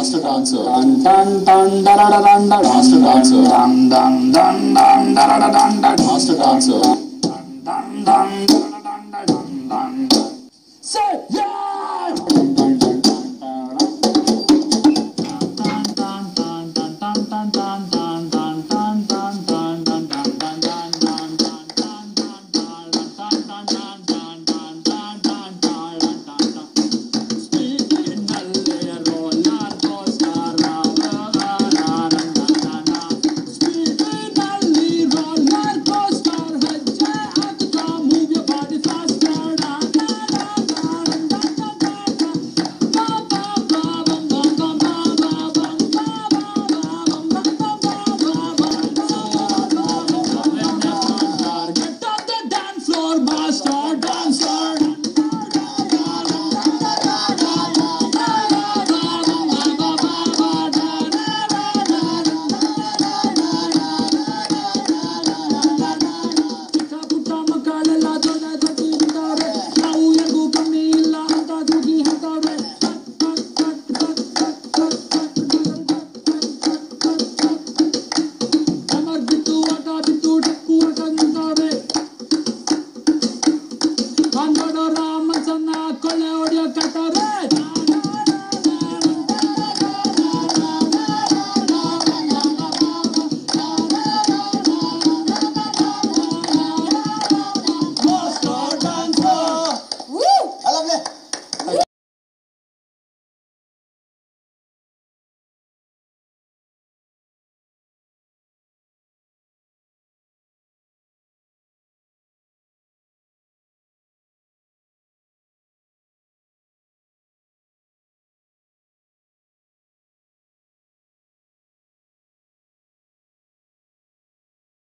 Master dancer. Dun dun dun da da da dun da. Master dancer. Dun dun dun dun